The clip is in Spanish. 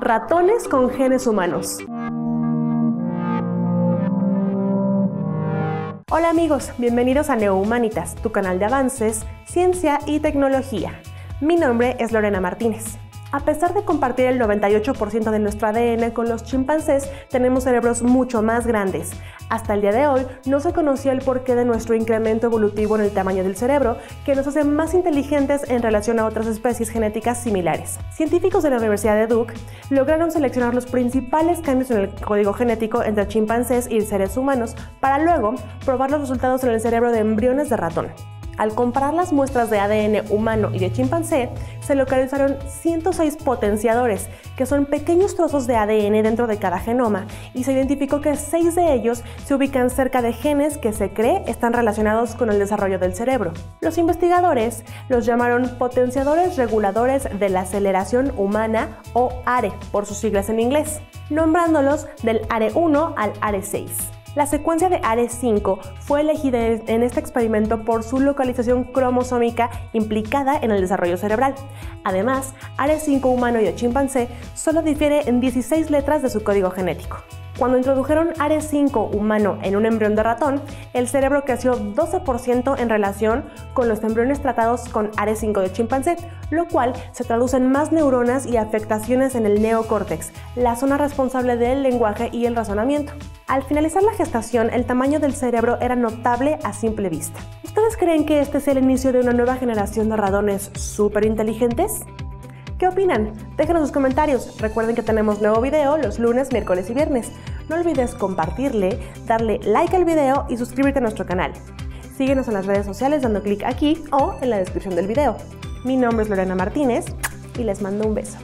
Ratones con genes humanos. Hola amigos, bienvenidos a Neohumanitas, tu canal de avances, ciencia y tecnología. Mi nombre es Lorena Martínez. A pesar de compartir el 98% de nuestro ADN con los chimpancés, tenemos cerebros mucho más grandes. Hasta el día de hoy no se conocía el porqué de nuestro incremento evolutivo en el tamaño del cerebro, que nos hace más inteligentes en relación a otras especies genéticas similares. Científicos de la Universidad de Duke lograron seleccionar los principales cambios en el código genético entre chimpancés y seres humanos para luego probar los resultados en el cerebro de embriones de ratón. Al comparar las muestras de ADN humano y de chimpancé, se localizaron 106 potenciadores, que son pequeños trozos de ADN dentro de cada genoma, y se identificó que 6 de ellos se ubican cerca de genes que se cree están relacionados con el desarrollo del cerebro. Los investigadores los llamaron potenciadores reguladores de la aceleración humana o ARE, por sus siglas en inglés, nombrándolos del ARE1 al ARE6. La secuencia de ARE5 fue elegida en este experimento por su localización cromosómica implicada en el desarrollo cerebral. Además, ARE5 humano y de chimpancé solo difiere en 16 letras de su código genético. Cuando introdujeron ARE5 humano en un embrión de ratón, el cerebro creció 12% en relación con los embriones tratados con ARE5 de chimpancé, lo cual se traduce en más neuronas y afectaciones en el neocórtex, la zona responsable del lenguaje y el razonamiento. Al finalizar la gestación, el tamaño del cerebro era notable a simple vista. ¿Ustedes creen que este es el inicio de una nueva generación de ratones súper inteligentes? ¿Qué opinan? Déjenos sus comentarios. Recuerden que tenemos nuevo video los lunes, miércoles y viernes. No olvides compartirle, darle like al video y suscribirte a nuestro canal. Síguenos en las redes sociales dando clic aquí o en la descripción del video. Mi nombre es Lorena Martínez y les mando un beso.